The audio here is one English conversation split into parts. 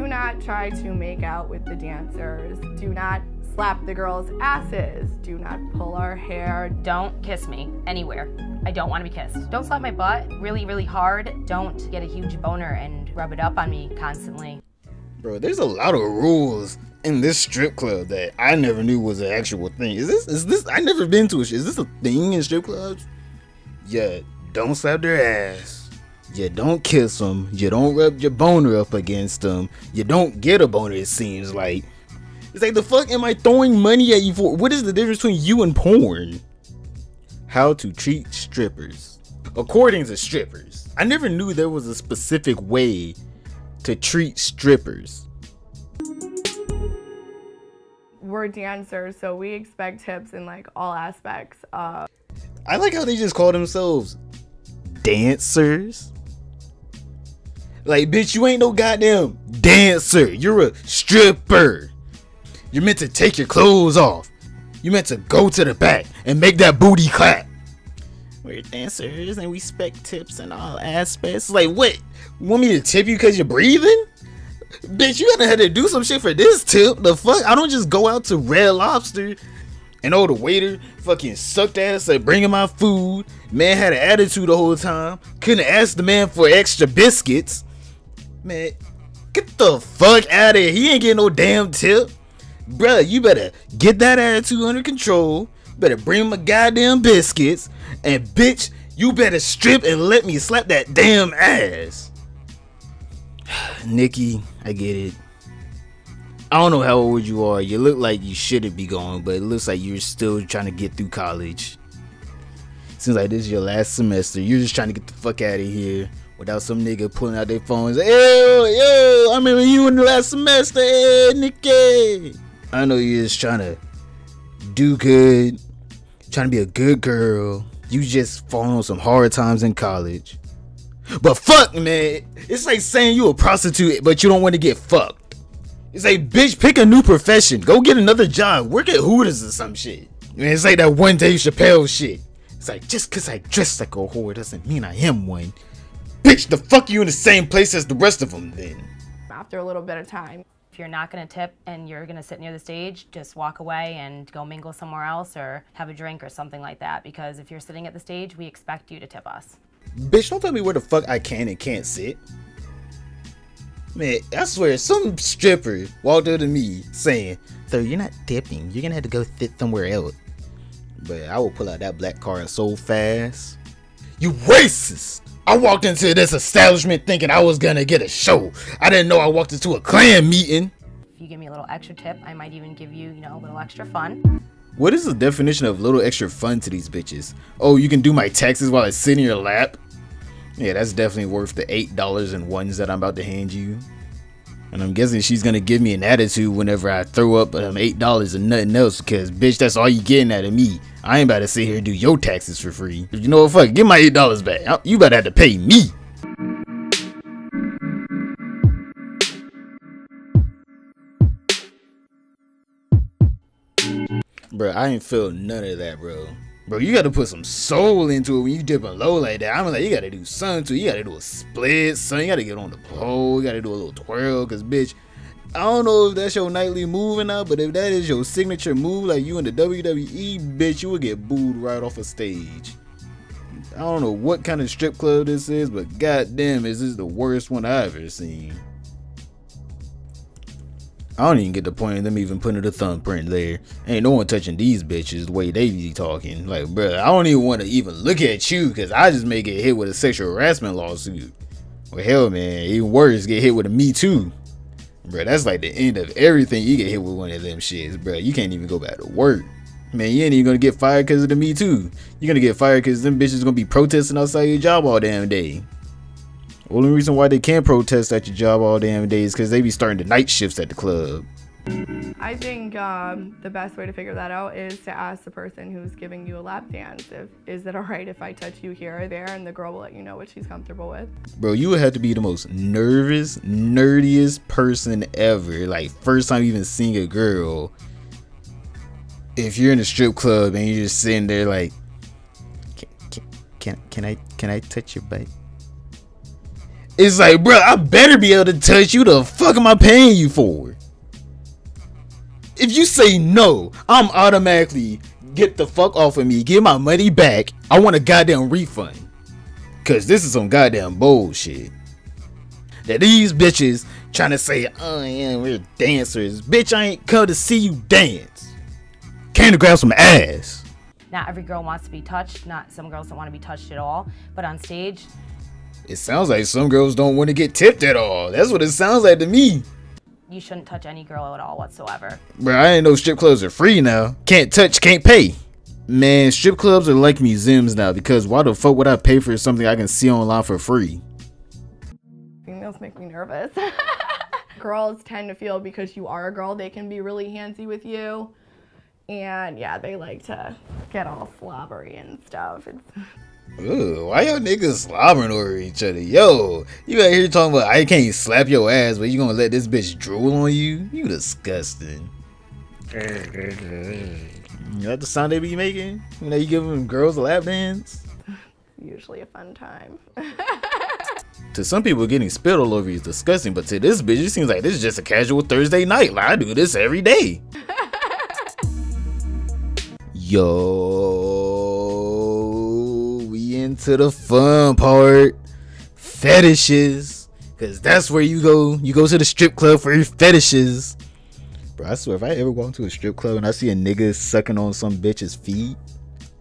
not try to make out with the dancers. Do not slap the girls' asses. Do not pull our hair. Don't kiss me anywhere. I don't want to be kissed. Don't slap my butt really, really hard. Don't get a huge boner and rub it up on me constantly. Bro, there's a lot of rules in this strip club that I never knew was an actual thing. Is this is this I never been to a is this a thing in strip clubs? Yeah, don't slap their ass. You don't kiss them. You don't rub your boner up against them. You don't get a boner. It seems like it's like the fuck am I throwing money at you for? What is the difference between you and porn? How to treat strippers. According to strippers, I never knew there was a specific way to treat strippers. We're dancers, so we expect tips in like all aspects. Uh, I like how they just call themselves dancers. Like, bitch, you ain't no goddamn dancer. You're a stripper. You're meant to take your clothes off. You meant to go to the back and make that booty clap. We're dancers and we spec tips in all aspects. Like, what? Want me to tip you because you're breathing? Bitch, you gotta have to do some shit for this tip. The fuck? I don't just go out to Red Lobster and oh, the waiter fucking sucked ass at bringing my food. Man had an attitude the whole time. Couldn't ask the man for extra biscuits. Man, get the fuck out of here. He ain't getting no damn tip. Bruh, you better get that attitude under control. Better bring my goddamn biscuits. And bitch, you better strip and let me slap that damn ass. Nikki, I get it. I don't know how old you are. You look like you shouldn't be going, but it looks like you're still trying to get through college. Seems like this is your last semester. You're just trying to get the fuck out of here without some nigga pulling out their phones. Yo, yo, I remember you in the last semester, hey, Nikki. I know you're just trying to do good, trying to be a good girl. You just falling on some hard times in college. But fuck, man, it's like saying you a prostitute, but you don't want to get fucked. It's like, bitch, pick a new profession. Go get another job. Work at Hooters or some shit. Man, it's like that one Dave Chappelle shit. It's like, just cause I dress like a whore doesn't mean I am one. Bitch, the fuck you in the same place as the rest of them then? after a little bit of time. If you're not going to tip and you're going to sit near the stage, just walk away and go mingle somewhere else or have a drink or something like that. Because if you're sitting at the stage, we expect you to tip us. Bitch, don't tell me where the fuck I can and can't sit. Man, I swear, some stripper walked up to me saying, Sir, you're not tipping. You're gonna have to go sit somewhere else. But I will pull out that black card so fast. You racist! I walked into this establishment thinking I was gonna get a show. I didn't know I walked into a Klan meeting. If you give me a little extra tip, I might even give you, you know, a little extra fun. What is the definition of little extra fun to these bitches? Oh, you can do my taxes while I sit in your lap? Yeah, that's definitely worth the $8 and ones that I'm about to hand you. And I'm guessing she's gonna give me an attitude whenever I throw up um, $8 and nothing else because, bitch, that's all you getting out of me. I ain't about to sit here and do your taxes for free. You know what, fuck, get my $8 back. You better have to pay me. Bro, I ain't feel none of that, bro. Bro, you gotta put some soul into it when you dipping low like that. I'm like, you gotta do something to it. You gotta do a split, son. You gotta get on the pole. You gotta do a little twirl, cause bitch, I don't know if that's your nightly move or not, but if that is your signature move, like you in the WWE, bitch, you would get booed right off a stage. I don't know what kind of strip club this is, but goddamn, is this the worst one I've ever seen. I don't even get the point of them even putting the thumbprint there. Ain't no one touching these bitches the way they be talking. Like, bruh, I don't even want to even look at you because I just may get hit with a sexual harassment lawsuit. Well, hell, man, even worse, get hit with a Me Too. Bruh, that's like the end of everything. You get hit with one of them shits, bro. You can't even go back to work. Man, you ain't even gonna get fired because of the Me Too. You're gonna get fired because them bitches gonna be protesting outside your job all damn day. Only reason why they can't protest at your job all damn day is because they be starting the night shifts at the club. I think um, the best way to figure that out is to ask the person who's giving you a lap dance if is it all right if I touch you here or there, and the girl will let you know what she's comfortable with. Bro, you would have to be the most nervous, nerdiest person ever. Like first time even seeing a girl. If you're in a strip club and you're just sitting there like, can, can, I can I touch your butt? It's like, bro, I better be able to touch you. The fuck am I paying you for? If you say no, I'm automatically get the fuck off of me, get my money back. I want a goddamn refund. Cause this is some goddamn bullshit. That these bitches trying to say, oh yeah, we're dancers. Bitch, I ain't come to see you dance. Came to grab some ass. Not every girl wants to be touched. Not some girls don't want to be touched at all. But on stage, It sounds like some girls don't want to get tipped at all. That's what it sounds like to me. You shouldn't touch any girl at all whatsoever. Bro, I ain't know strip clubs are free now. Can't touch, can't pay. Man, strip clubs are like museums now because why the fuck would I pay for something I can see online for free? Females make me nervous. Girls tend to feel because you are a girl, they can be really handsy with you. And yeah, they like to get all slobbery and stuff. It's, Ooh, why y'all niggas slobbering over each other? Yo, you out here talking about I can't slap your ass, but you gonna let this bitch drool on you? You disgusting. You like the sound they be making? You know, you giving girls a lap dance? usually a fun time. To some people, getting spit all over you is disgusting, but to this bitch, it seems like this is just a casual Thursday night. Like, I do this every day. Yo, into the fun part. Fetishes. Cause that's where you go. You go to the strip club for your fetishes. Bro, I swear, if I ever walk into a strip club and I see a nigga sucking on some bitch's feet,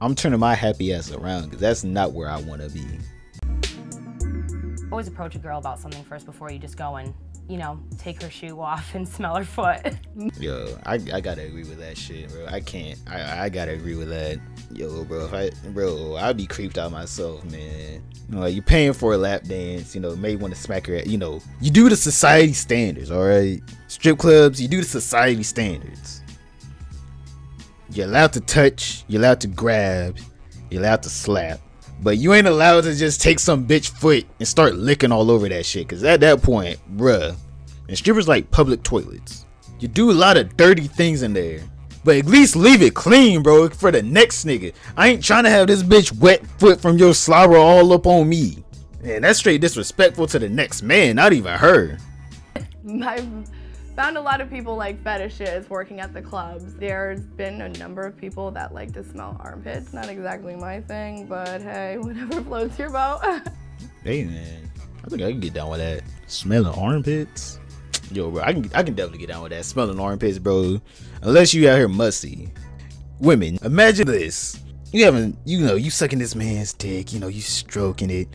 I'm turning my happy ass around. Cause that's not where I wanna be. Always approach a girl about something first before you just go and, you know, take her shoe off and smell her foot. Yo, I, I gotta agree with that shit, bro. I can't. I, I gotta agree with that. Yo, bro, I, bro, I'd be creeped out myself, man. You know, like you paying for a lap dance, you know, may want to smack her. At, you know, you do the society standards, all right. Strip clubs, you do the society standards. You're allowed to touch. You're allowed to grab. You're allowed to slap. But you ain't allowed to just take some bitch foot and start licking all over that shit. Cause at that point, bruh, and strippers like public toilets. You do a lot of dirty things in there. But at least leave it clean, bro, for the next nigga. I ain't trying to have this bitch wet foot from your slobber all up on me. Man, that's straight disrespectful to the next man, not even her. I've found a lot of people like fetishes working at the clubs. There's been a number of people that like to smell armpits. Not exactly my thing, but hey, whatever floats your boat. Hey man, I think I can get down with that. Smelling armpits? Yo, bro, I can I can definitely get down with that. Smelling armpits, bro. Unless you out here musty. Women, imagine this. You haven't, you know, you sucking this man's dick, you know, you stroking it,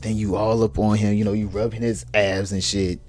then you all up on him, you know, you rubbing his abs and shit.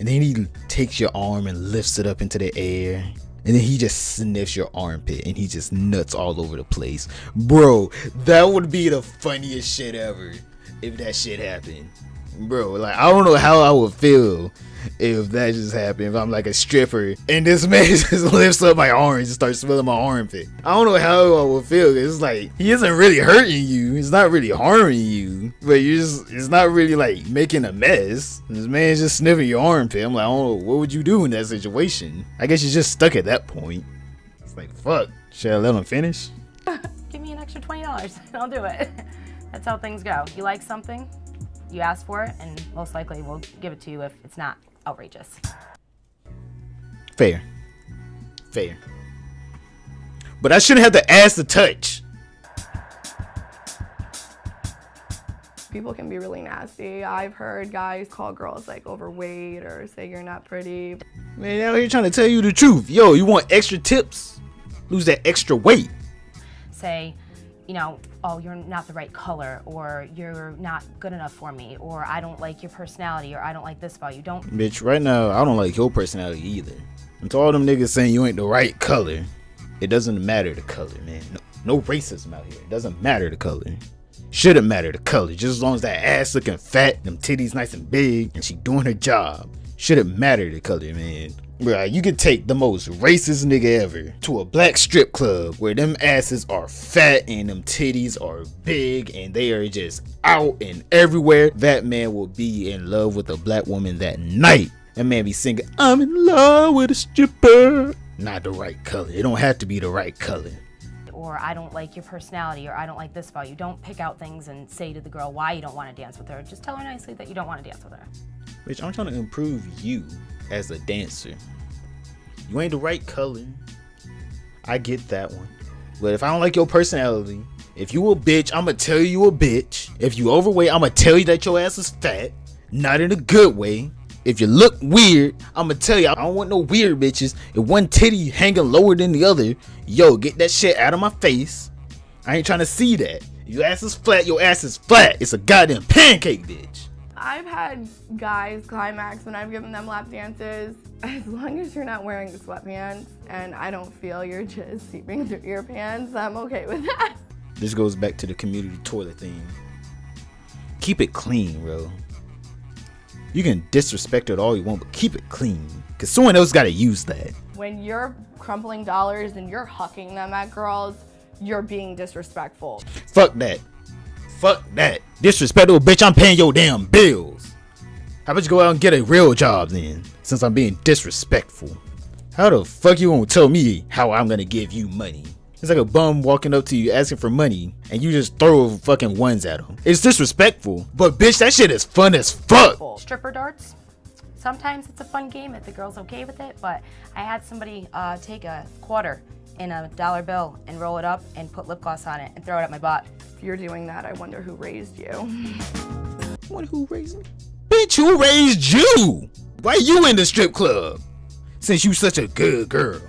And then he takes your arm and lifts it up into the air. And then he just sniffs your armpit and he just nuts all over the place. Bro, that would be the funniest shit ever if that shit happened. Bro, like I don't know how I would feel if that just happened. If I'm like a stripper and this man just lifts up my arm and starts smelling my armpit. I don't know how I would feel. It's like he isn't really hurting you. He's not really harming you. But you just it's not really like making a mess. This man's just sniffing your armpit. I'm like, I don't know, what would you do in that situation? I guess you're just stuck at that point. It's like fuck. Should I let him finish? Give me an extra $20 and I'll do it. That's how things go. You like something, you ask for it, and most likely we'll give it to you if it's not outrageous. Fair. Fair. But I shouldn't have to ask to touch. people can be really nasty. I've heard guys call girls like overweight or say you're not pretty. Man, out here trying to tell you the truth. Yo, you want extra tips? Lose that extra weight. Say, you know, oh, you're not the right color, or you're not good enough for me, or I don't like your personality, or I don't like this about you. Don't Bitch, right now, I don't like your personality either. And to all them niggas saying you ain't the right color, it doesn't matter the color, man. No, no racism out here. It doesn't matter the color. Shouldn't matter the color, just as long as that ass looking fat, them titties nice and big, and she doing her job. Shouldn't matter the color, man. Bruh, you could take the most racist nigga ever to a black strip club where them asses are fat and them titties are big and they are just out and everywhere. That man will be in love with a black woman that night. That man be singing, I'm in love with a stripper. Not the right color. It don't have to be the right color. or I don't like your personality, or I don't like this about you. Don't pick out things and say to the girl why you don't want to dance with her. Just tell her nicely that you don't want to dance with her. Bitch, I'm trying to improve you as a dancer. You ain't the right color. I get that one. But if I don't like your personality, if you a bitch, I'ma tell you a bitch. If you overweight, I'ma tell you that your ass is fat. Not in a good way. If you look weird, I'ma tell you I don't want no weird bitches. If one titty hanging lower than the other, yo, get that shit out of my face. I ain't trying to see that. Your ass is flat, your ass is flat. It's a goddamn pancake, bitch. I've had guys climax when I've given them lap dances. As long as you're not wearing sweatpants and I don't feel your jizz seeping through your pants, I'm okay with that. This goes back to the community toilet thing. Keep it clean, bro. You can disrespect it all you want, but keep it clean. Cause someone else gotta use that. When you're crumpling dollars and you're hucking them at girls, you're being disrespectful. Fuck that. Fuck that. Disrespectful bitch, I'm paying your damn bills. How about you go out and get a real job then? Since I'm being disrespectful. How the fuck you gonna tell me how I'm gonna give you money? It's like a bum walking up to you asking for money and you just throw fucking ones at him. It's disrespectful. But bitch, that shit is fun as fuck. Stripper darts. Sometimes it's a fun game if the girl's okay with it, but I had somebody uh, take a quarter in a dollar bill and roll it up and put lip gloss on it and throw it at my butt. If you're doing that, I wonder who raised you. What who raised me? Bitch, who raised you? Why you in the strip club? Since you such a good girl.